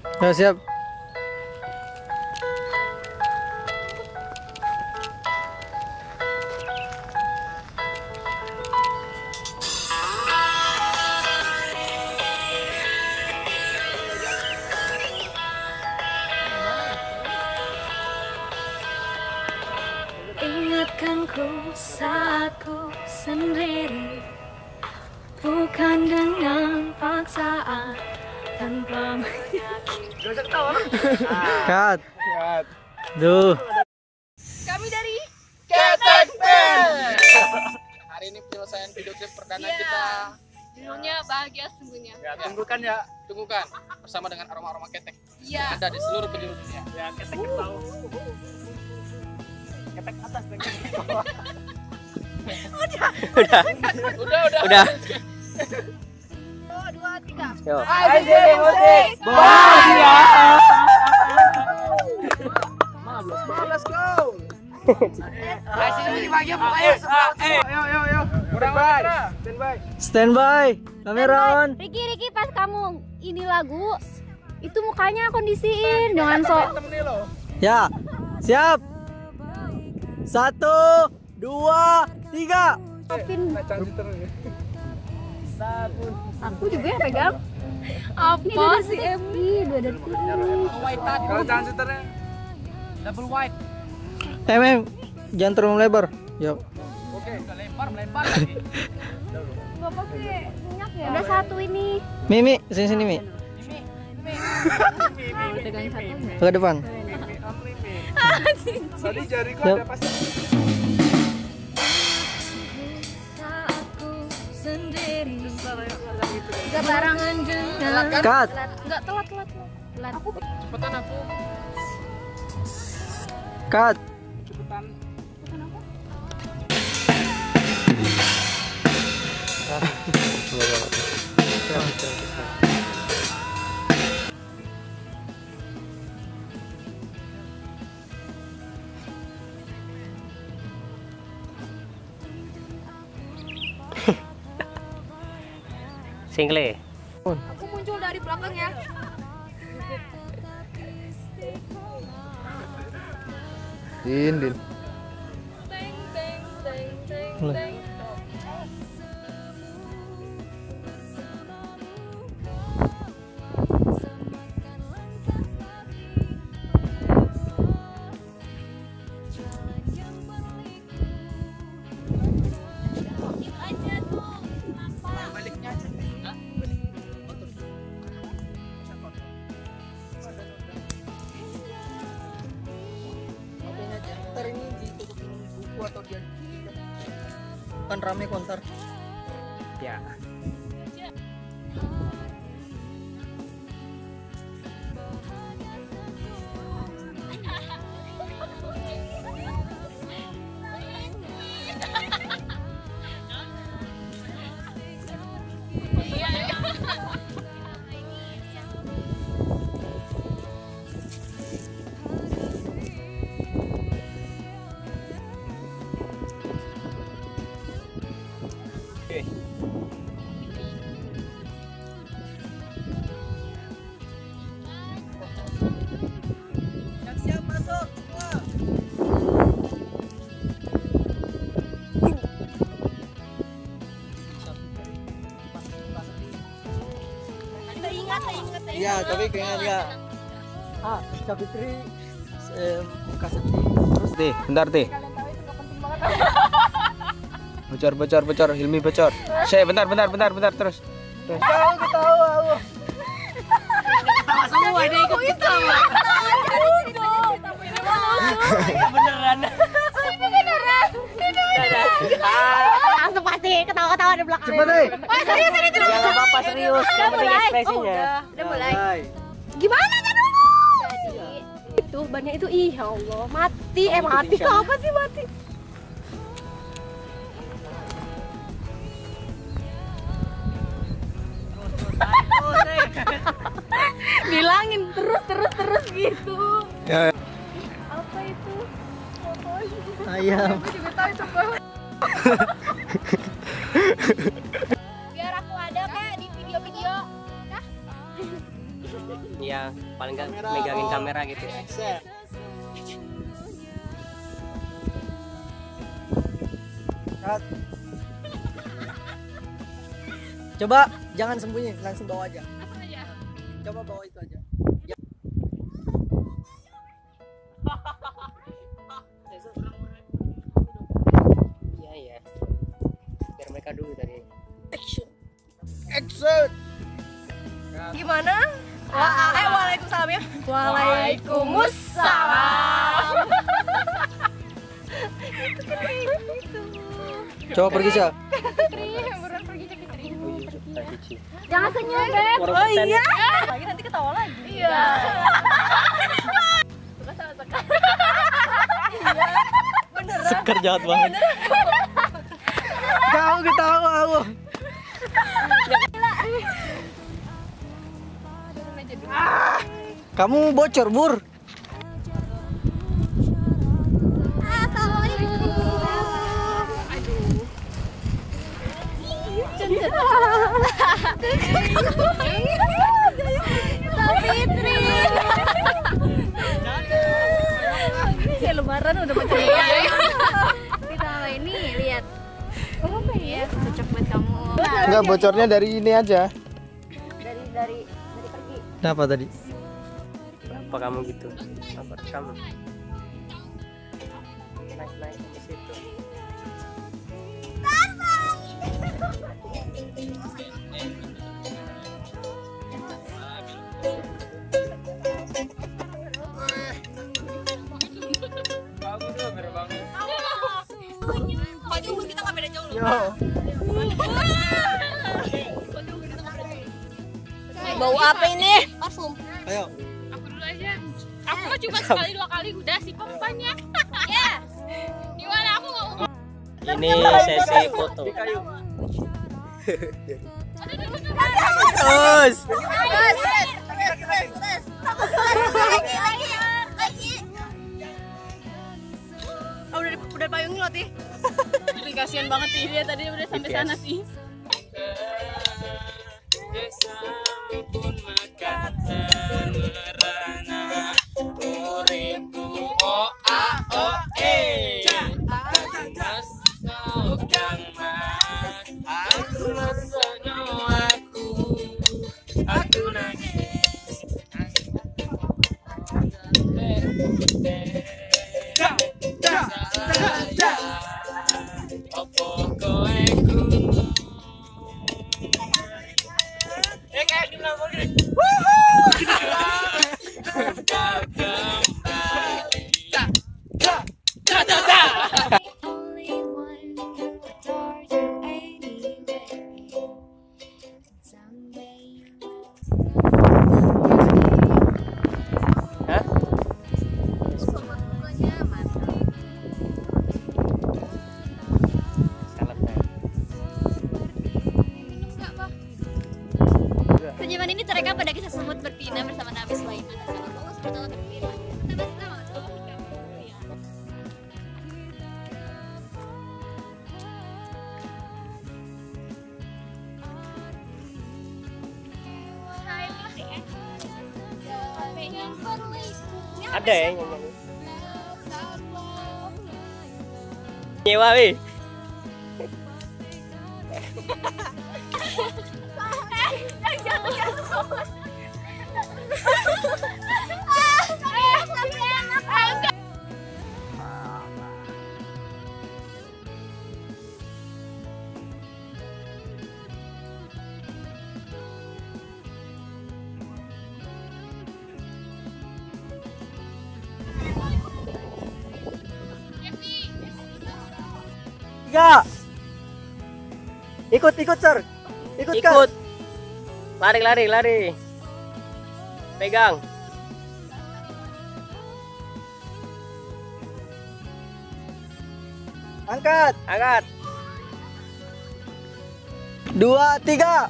Ya siap. Ingatkan ku saat ku sendiri Bukan dengan paksaan Tanpa Cut. Duh. Kami dari Hari ini penyelesaian video klip perdana Iya. kita. Judulnya bahagia sesungguhnya Ya, tunggukan ya, tunggukan bersama dengan aroma-aroma ketek Iya ada di seluruh penjuru dunia. Ya, ketek ke bawah. Ketek atas dan ketek bawah. Udah, udah. Udah. Oh, dua, tiga Yo. Ayo, musik. Let's go. Ini bahagia pokoknya. Ayo, ayo, ayo. Standby. Standby. Standby. Kamera on. Riki, Riki pas kamu ini lagu Itu mukanya kondisiin Jangan sok. Ya. Siap. Satu, dua, tiga. Apin Aku juga yang pegang Apa sih Emi? Dua dari White. Kalau. Double white. Eh, Mem. Jangan terlalu lebar. Yuk. Oke. Lempar, melempar lagi. Gak pakai minyak ya Udah satu ini Mimi, sini sini Mi. Pegang satu Ke depan. Tadi jariku ada pas. Sendiri Gak barangan dengan Cut. Gak telat telat telat Telat Aku Cepetan aku. Cut. Cepetan. Single. Aku muncul dari belakang ya Din, din. Teng teng teng teng Mulai. Kan rame kontar. Ya. Tapi kayaknya enggak. Ah, Sabitri eh, kasih terus deh, bentar deh. Bocor, bocor, bocor, Hilmi bocor. Saya bentar, bentar, bentar, bentar terus. Terus. Tahu ketawa aku. Semua dia ikut ketawa. Beneran. Langsung pasti ketawa-ketawa di belakang Cepet deh. Oh serius Ya nggak apa-apa serius. Penting mulai. ekspresinya. Oh, udah mulai. Gimana tadi dulu? Jadi itu bannya itu ih ya Allah mati eh mati apa sih mati? Bilangin terus terus terus gitu. Ya, Apa itu? Apa itu? ayam. Aku juga tahu itu apa. Biar aku ada kayak di video-video. Dah. ya paling nggak megangin kamera gitu ya. Coba jangan sembunyi, langsung bawa aja. Coba bawa itu aja. Ya. mereka dulu tadi Action. Gimana? Wa eh, waalaikumsalam ya. Waalaikumsalam. Itu kan gitu. Coba pergi. Cici. Jangan senyum, Beb. Oh iya. Lagi nanti ketawa lagi. Iya. Suka. Iya. Beneran. Seker jahat banget. Kau ketawa aku. Kamu bocor, Bur. Fitri. Ya lebaran udah macam Enggak, bocornya dari ini aja. Dari dari dari pergi. Kenapa tadi? apa kamu gitu apa kamu Bau apa ini? Parfum. Ayo. aku dulu aja. Aku mah cuma sekali dua kali. Udah si papanya ya. Gimana? Aku nggak mau. Ini sesi foto. Terus. Oh, udah udah payung lo, Ti. Ih, kasihan banget sih dia tadi udah sampai sana sih Bye. Betina bersama Nabi Sulaiman. ada ya yang nyanyi nyewa weh Ikut, ikut, Sir. Ikut, ikut. Lari lari lari. Pegang. Angkat. angkat. Dua, tiga.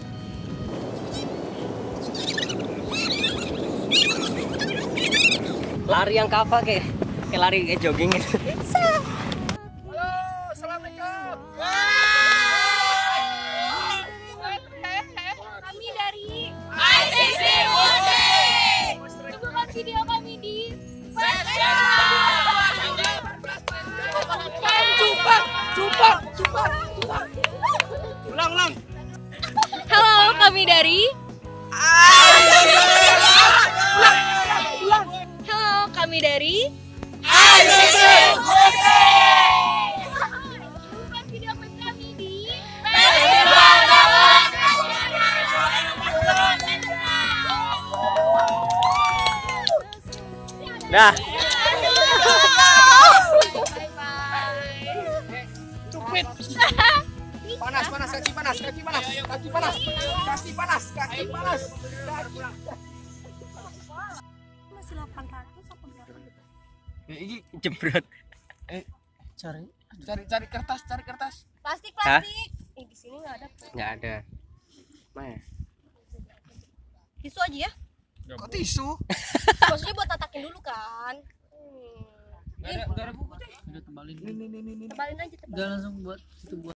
lari yang kapal kayak kayak lari kayak jogging gitu kami dari? Halo, kami dari? Bukan panas, kaki panas, kaki panas, kaki panas, kaki panas, kaki panas. Masih 800 apa berapa? Ini jembrot. Cari. Cari, cari kertas, cari kertas. Plastik, Hah? plastik. Eh, di sini nggak ada. Nggak ada. Mana? Tisu aja ya. Kok tisu? Maksudnya buat tatakin dulu kan. Hmm. Gak ada, gak ada buku deh. Udah tebalin. Tebalin aja, tebalin. Udah langsung buat itu buat